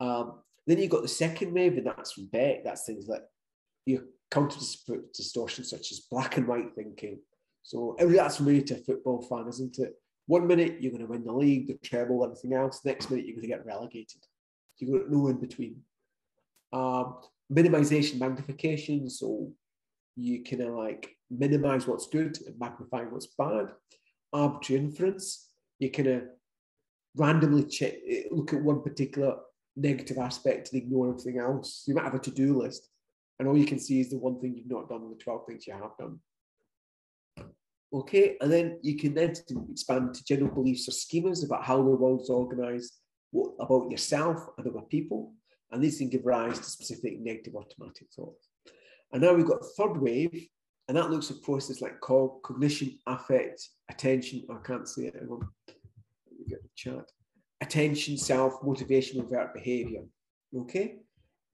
Um, then you've got the second wave, and that's from Beck. That's things like your counter distortion, such as black and white thinking. So that's familiar to football fan, isn't it? One minute you're going to win the league, the treble, everything else. Next minute you're going to get relegated. You've got no in between. Um, minimization, magnification. So you kind of like minimize what's good and magnify what's bad. Arbitrary inference. You kind of randomly check, look at one particular negative aspect and ignore everything else. You might have a to-do list, and all you can see is the one thing you've not done and the 12 things you have done. Okay, and then you can then expand to general beliefs or schemas about how the world's organized, what about yourself and other people, and these can give rise to specific negative automatic thoughts. And now we've got third wave, and that looks at processes like cognition, affect, attention. I can't see it. Let me get the chat attention, self, motivation, overt behavior. Okay.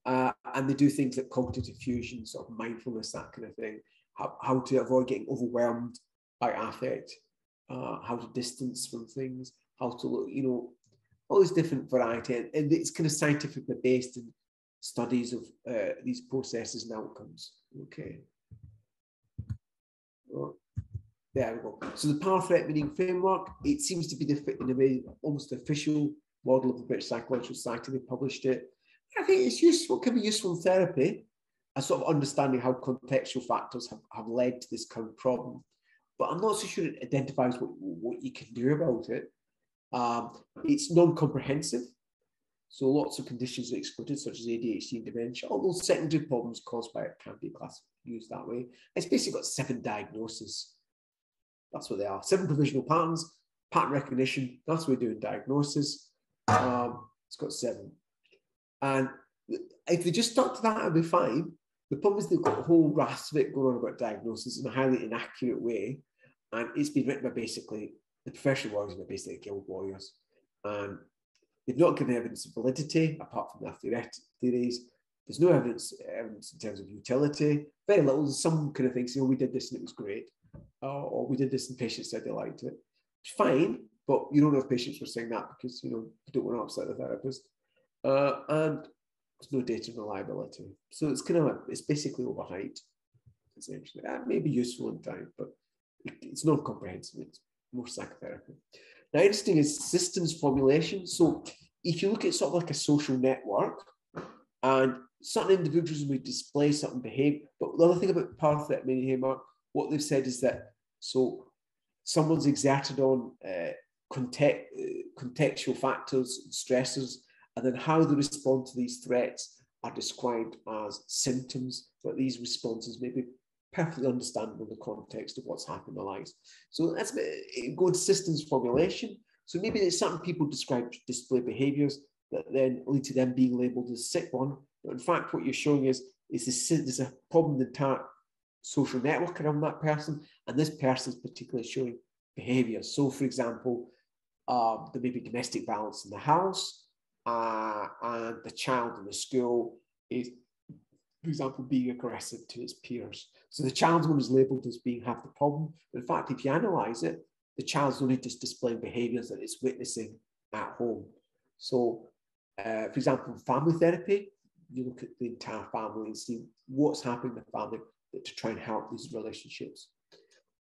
Uh, and they do things like cognitive fusion, sort of mindfulness, that kind of thing. How, how to avoid getting overwhelmed by affect, uh, how to distance from things, how to look, you know, all this different variety. And, and it's kind of scientifically based in studies of uh, these processes and outcomes. Okay. There we go. So the power threat meaning framework, it seems to be the, in a way almost official model of the British Psychological Society. They published it. I think it's useful, can be useful in therapy, a sort of understanding how contextual factors have, have led to this of problem. But I'm not so sure it identifies what, what you can do about it. Um, it's non-comprehensive. So lots of conditions are excluded, such as ADHD and dementia. All those secondary problems caused by it can be classed used that way. It's basically got seven diagnoses. That's what they are. Seven provisional patterns, pattern recognition. That's what we're doing diagnosis. Um, it's got seven. And if they just stuck to that, it'd be fine. The problem is they've got a whole raft of it going on about diagnosis in a highly inaccurate way. And it's been written by basically the professional warriors are basically guild warriors. And they've not given evidence of validity apart from their theories. There's no evidence, evidence in terms of utility. Very little. Some kind of things, you know, we did this and it was great uh, or we did this and patients said they liked it. Fine, but you don't know if patients were saying that because you know you don't want to upset the therapist. Uh, and there's no data reliability. So it's kind of it's basically overhyped, essentially. That may be useful in time, but it's not comprehensive. It's more psychotherapy. Now, interesting is systems formulation. So if you look at sort of like a social network, and certain individuals may display certain behavior, but the other thing about power threat behavior what they've said is that so someone's exerted on uh, context, uh, contextual factors and stressors, and then how they respond to these threats are described as symptoms, but these responses may be perfectly understandable in the context of what's happened in their lives. So that's a good systems formulation. So maybe there's some people describe display behaviors that then lead to them being labeled as sick one. But in fact, what you're showing is, is this, there's a problem in the entire social network around that person, and this person is particularly showing behavior. So, for example, um, there may be domestic violence in the house, uh, and the child in the school is, for example, being aggressive to his peers. So the child's one is labelled as being half the problem. But in fact, if you analyse it, the child's only just displaying behaviours that it's witnessing at home. So, uh, for example, family therapy, you look at the entire family and see what's happening in the family to try and help these relationships.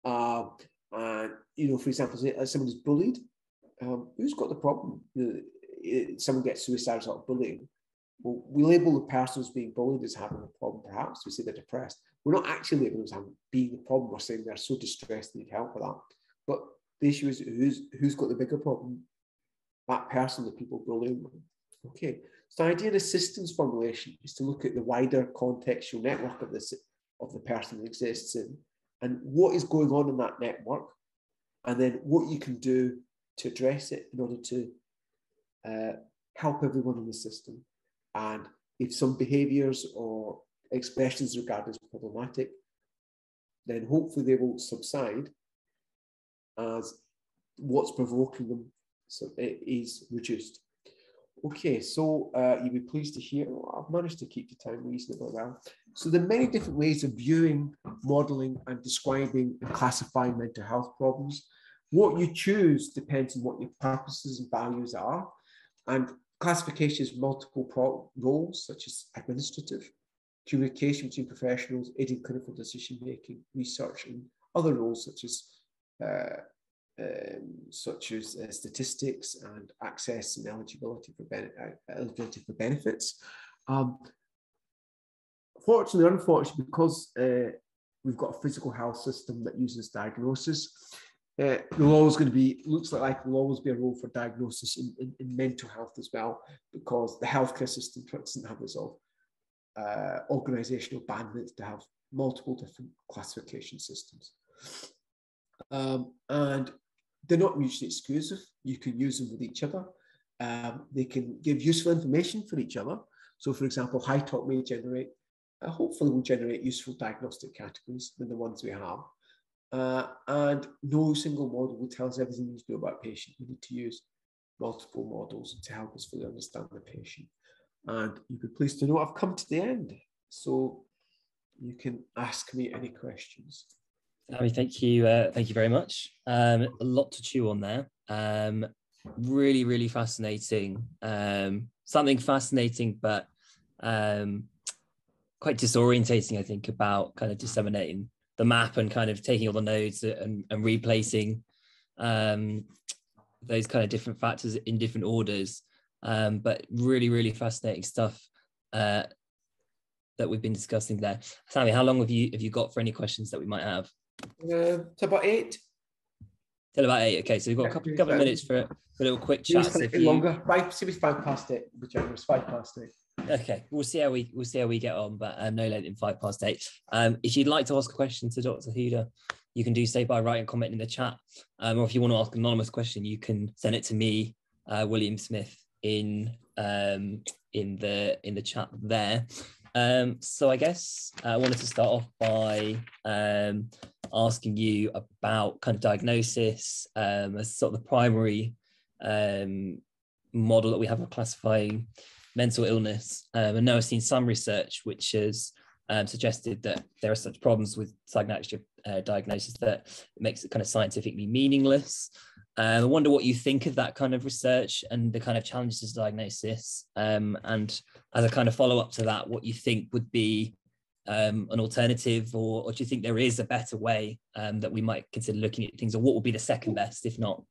Uh, and, you know, for example, someone is bullied, um, who's got the problem? You know, someone gets suicide of bullying. Well, we label the person who's being bullied as having a problem, perhaps. We say they're depressed. We're not actually labeling them as being the problem. We're saying they're so distressed they need help with that. But the issue is who's, who's got the bigger problem? That person, the people bullying them. Okay. So the idea of systems formulation is to look at the wider contextual network of this of the person that exists in and what is going on in that network, and then what you can do to address it in order to uh, help everyone in the system. And if some behaviors or expressions regarded as problematic, then hopefully they will subside as what's provoking them so it is reduced. Okay, so uh, you'll be pleased to hear oh, I've managed to keep the time reasonably well. So there are many different ways of viewing, modelling, and describing and classifying mental health problems. What you choose depends on what your purposes and values are, and classification has multiple roles such as administrative, communication between professionals, aiding clinical decision making, research, and other roles such as uh, um, such as uh, statistics and access and eligibility for, ben- uh, eligibility for benefits. Um, fortunately, unfortunately, because uh, we've got a physical health system that uses diagnosis, uh, there'll always going to be looks like there'll always be a role for diagnosis in, in, in mental health as well, because the healthcare system doesn't have this of uh, organizational bandwidth to have multiple different classification systems. Um, and they're not mutually exclusive. You can use them with each other. Um, they can give useful information for each other. So, for example, HiTOP may generate, uh, hopefully, will generate useful diagnostic categories than the ones we have. Uh, and no single model will tell us everything we need to know about a patient. We need to use multiple models to help us fully understand the patient. And you'd be pleased to know I've come to the end. So you can ask me any questions. Harry, thank you. Uh, thank you very much. Um, a lot to chew on there. Um, really, really fascinating. Um, something fascinating, but um, quite disorientating, I think, about kind of disseminating the map and kind of taking all the nodes and, and replacing um, those kind of different factors in different orders. Um, but really, really fascinating stuff uh, that we've been discussing there. Samei, how long have you have you got for any questions that we might have? Uh, it's about eight. Till about eight. Okay, so we've got a couple, couple of minutes for, for a little quick chat. You... longer. Five, see, five past eight, whichever is five past eight. Okay, we'll see how we we'll see how we get on, but um, no later than five past eight. Um, if you'd like to ask a question to Dr. Huda, you can do so by writing a comment in the chat, um, or if you want to ask an anonymous question, you can send it to me, uh, William Smith, in um, in the in the chat there. Um, so I guess I wanted to start off by um, asking you about kind of diagnosis um, as sort of the primary um, model that we have of classifying mental illness. Um, and now I've seen some research which has um, suggested that there are such problems with psychiatric uh, diagnosis that it makes it kind of scientifically meaningless. Um, I wonder what you think of that kind of research and the kind of challenges to diagnosis. Um, and as a kind of follow up to that, what you think would be um, an alternative, or, or, do you think there is a better way um, that we might consider looking at things, or what would be the second best, if not?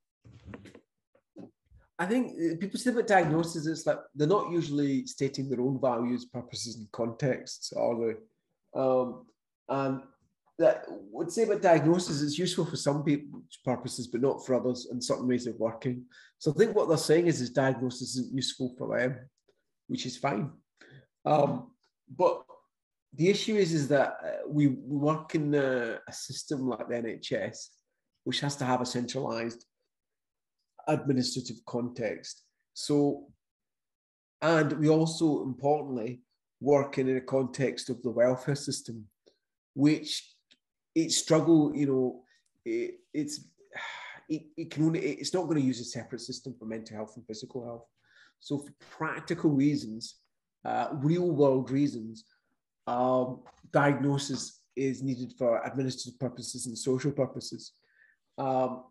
I think uh, people say about diagnosis, it's like they're not usually stating their own values, purposes, and contexts, are they? Um, and that would say about diagnosis is useful for some people's purposes, but not for others, and certain ways of working. So I think what they're saying is, is diagnosis isn't useful for them, which is fine. Um, but the issue is, is that uh, we, work in a, a system like the NHS, which has to have a centralized administrative context. So, and we also importantly work in a context of the welfare system, which it struggle, you know, it, it's it, it can only it's not going to use a separate system for mental health and physical health. So for practical reasons, uh, real world reasons, um, diagnosis is needed for administrative purposes and social purposes. Um,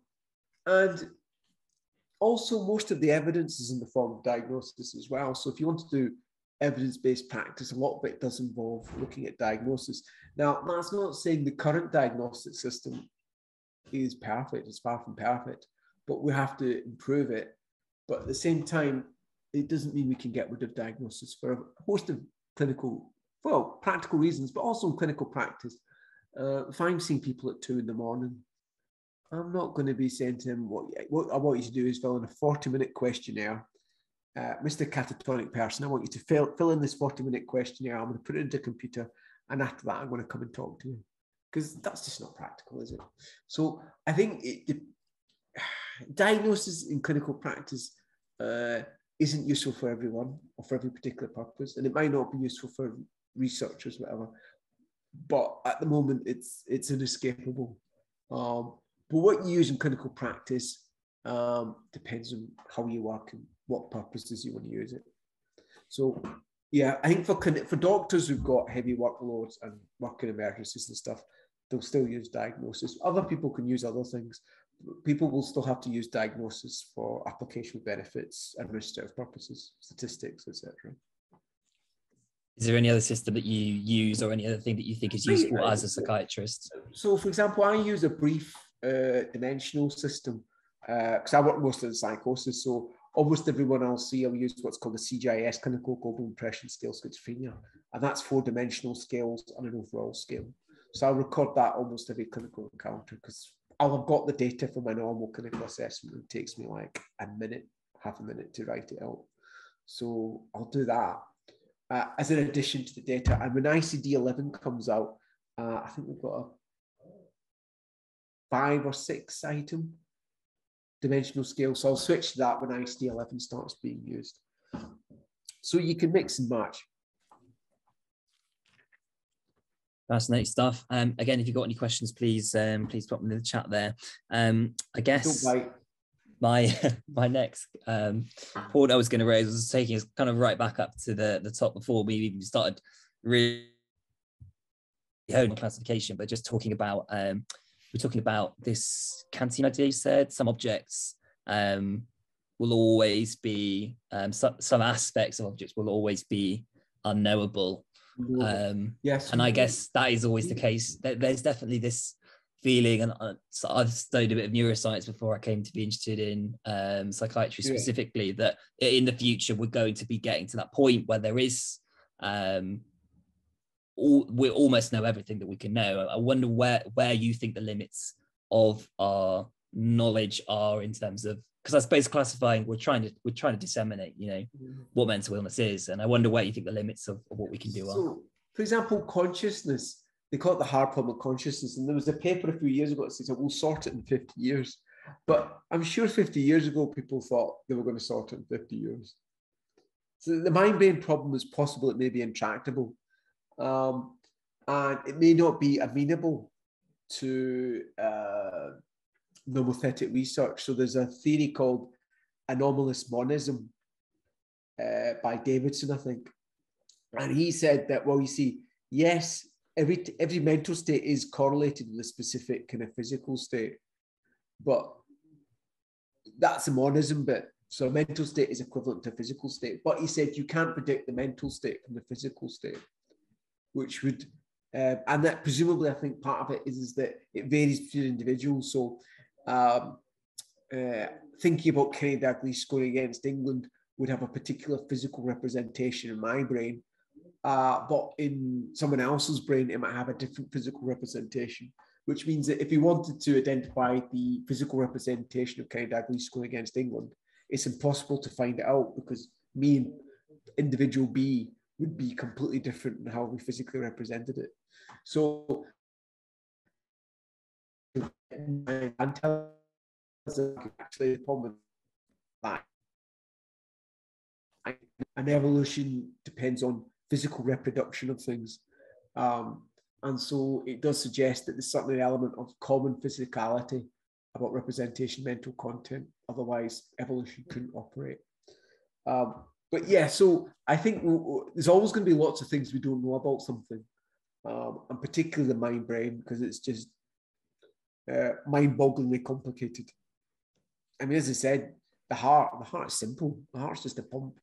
and also, most of the evidence is in the form of diagnosis as well. So, if you want to do evidence based practice, a lot of it does involve looking at diagnosis. Now, that's not saying the current diagnostic system is perfect, it's far from perfect, but we have to improve it. But at the same time, it doesn't mean we can get rid of diagnosis for a host of clinical well, practical reasons, but also in clinical practice. Uh, if I'm seeing people at two in the morning, I'm not going to be saying to him, what, what I want you to do is fill in a 40 minute questionnaire. Uh, Mr. Catatonic person, I want you to fill, fill in this 40 minute questionnaire. I'm going to put it into a computer. And after that, I'm going to come and talk to you. because that's just not practical, is it? So I think it, the diagnosis in clinical practice uh, isn't useful for everyone or for every particular purpose, and it might not be useful for researchers, whatever. But at the moment, it's it's inescapable. Um, but what you use in clinical practice um, depends on how you work and what purposes you want to use it. So yeah, I think for for doctors who've got heavy workloads and work in emergencies and stuff, they'll still use diagnosis. Other people can use other things. People will still have to use diagnosis for application benefits, administrative purposes, statistics, etc. Is there any other system that you use or any other thing that you think is useful as a psychiatrist? So, for example, I use a brief uh, dimensional system because uh, I work most of the psychosis. So almost everyone I'll see, I'll use what's called the CGIS, Clinical Global Impression Scale Schizophrenia. And that's four dimensional scales on an overall scale. So I'll record that almost every clinical encounter because I'll have got the data from my normal clinical assessment. It takes me like a minute, half a minute to write it out. So I'll do that uh, as an addition to the data. And when ICD 11 comes out, uh, I think we've got a five or six item dimensional scale. So I'll switch to that when ICD 11 starts being used. So you can mix and match. Fascinating stuff. Um, again, if you've got any questions, please um, please put them in the chat there. Um, I guess my my next um, point I was going to raise was taking us kind of right back up to the the top before we even started really honing classification, but just talking about um, we're talking about this Kantian idea you said some objects um, will always be um, some, some aspects of objects will always be unknowable. Um, yes. and i guess that is always the case. There's definitely this feeling and uh, i've studied a bit of neuroscience before i came to be interested in um, psychiatry specifically yeah. that in the future we're going to be getting to that point where there is um, all, we almost know everything that we can know. I wonder where where you think the limits of our knowledge are in terms of because I suppose classifying we're trying to we're trying to disseminate you know mm-hmm. what mental illness is, and I wonder where you think the limits of, of what we can do so, are. For example, consciousness. They call it the hard problem of consciousness, and there was a paper a few years ago that says we'll sort it in fifty years. But I'm sure 50 years ago, people thought they were going to sort it in 50 years. So the mind brain problem is possible, it may be intractable um, and it may not be amenable to uh, nomothetic research. So there's a theory called anomalous monism uh, by Davidson, I think, and he said that well, you see, yes, every every mental state is correlated with a specific kind of physical state, but that's a monism bit. So mental state is equivalent to physical state. But he said you can't predict the mental state from the physical state which would, uh, and that presumably I think part of it is, is that it varies between individuals. So um, uh, thinking about Kenny Dalglish scoring against England would have a particular physical representation in my brain, uh, but in someone else's brain, it might have a different physical representation. Which means that if you wanted to identify the physical representation of Kenny scoring against England, it's impossible to find it out because me and individual B would be completely different in how we physically represented it. So actually the problem with that. And evolution depends on physical reproduction of things. Um, and so it does suggest that there's certainly an element of common physicality about representation mental content. Otherwise, evolution couldn't operate. Um, but yeah, so I think there's always going to be lots of things we don't know about something, um, and particularly the mind brain because it's just uh, mind-bogglingly complicated. I mean, as I said, the heart, the heart is simple. The heart's just a pump.